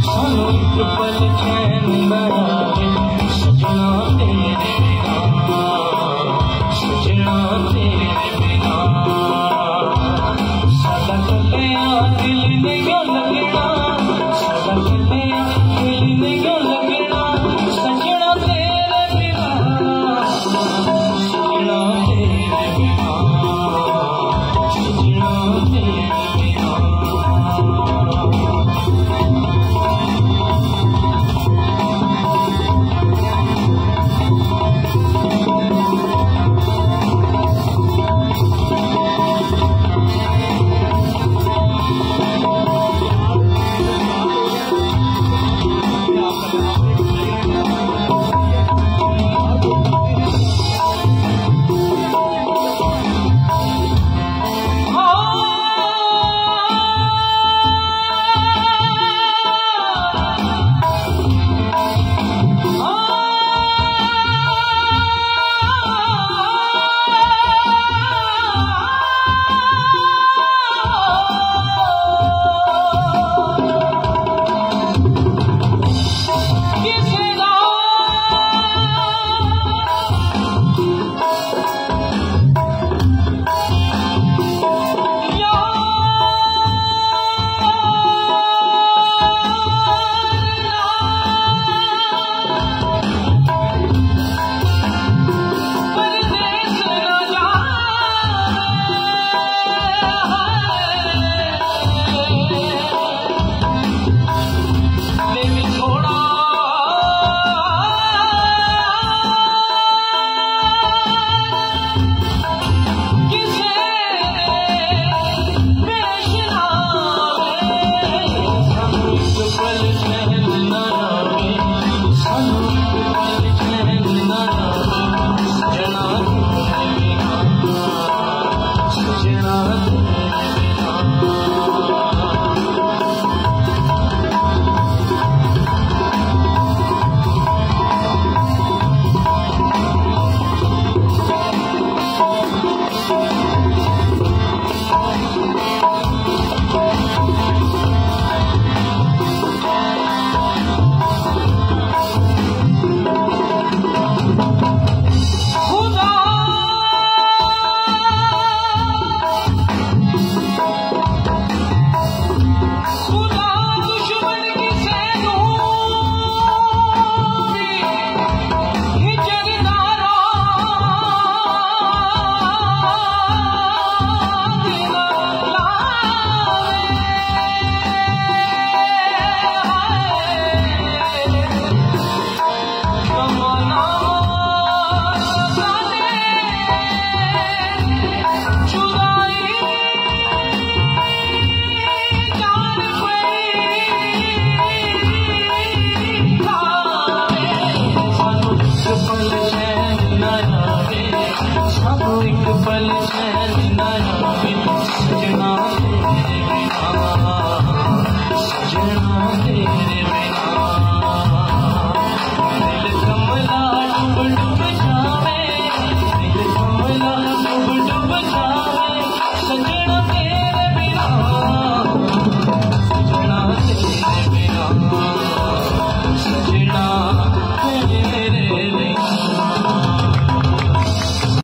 सुनो एक पल चैन बड़ा